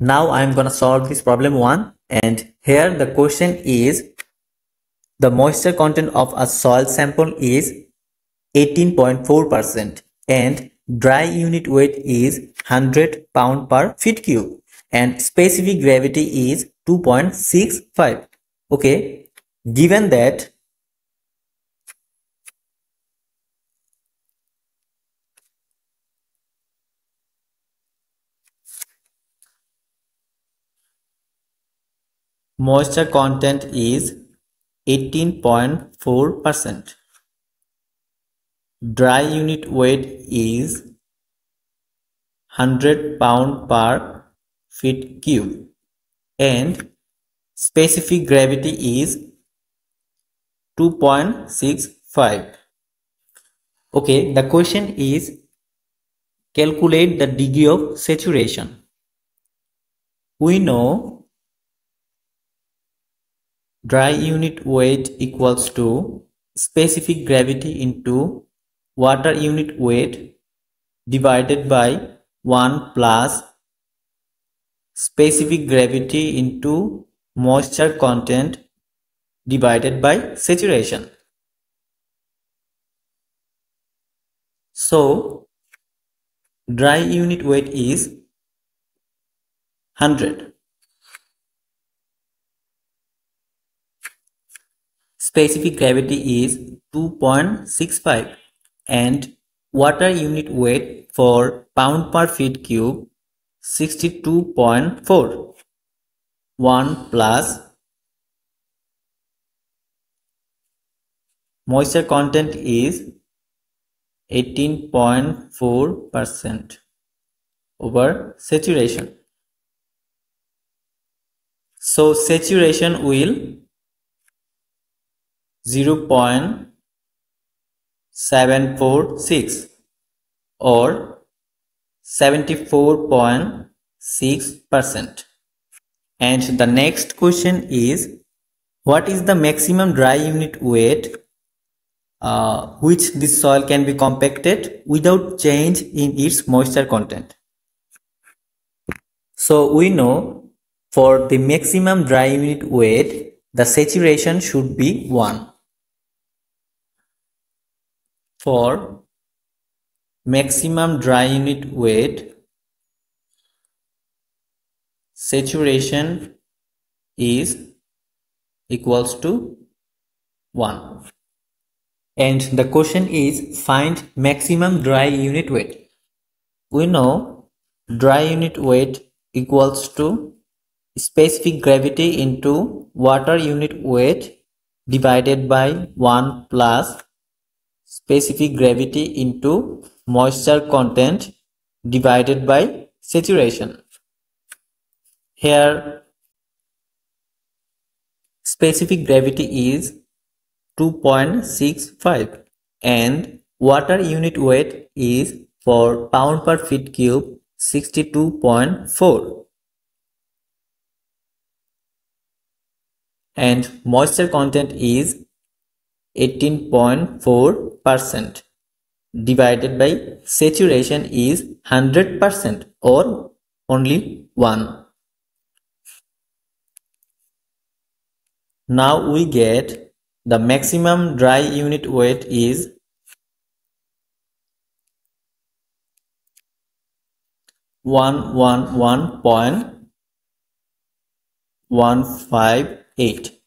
Now I'm gonna solve this problem 1 and here the question is the moisture content of a soil sample is 18.4% and dry unit weight is 100 pound per feet cube and specific gravity is 2.65. Okay, given that moisture content is 18.4%. Dry unit weight is 100 pound per feet cube and specific gravity is 2.65. Okay, the question is calculate the degree of saturation. We know dry unit weight equals to specific gravity into water unit weight divided by 1 plus specific gravity into moisture content divided by saturation. So, dry unit weight is 100 specific gravity is 2.65 and water unit weight for pound per feet cube 62.4 1 plus moisture content is 18.4 percent over saturation. So saturation will 0.746 or 74.6%. And the next question is what is the maximum dry unit weight uh, which this soil can be compacted without change in its moisture content. So we know for the maximum dry unit weight the saturation should be 1 for maximum dry unit weight saturation is equals to 1 and the question is find maximum dry unit weight. We know dry unit weight equals to specific gravity into water unit weight divided by 1 plus specific gravity into moisture content divided by saturation. Here specific gravity is 2.65 and water unit weight is for pound per feet cube 62.4 and moisture content is 18.4% divided by saturation is 100% or only 1. Now we get the maximum dry unit weight is one one one point one five eight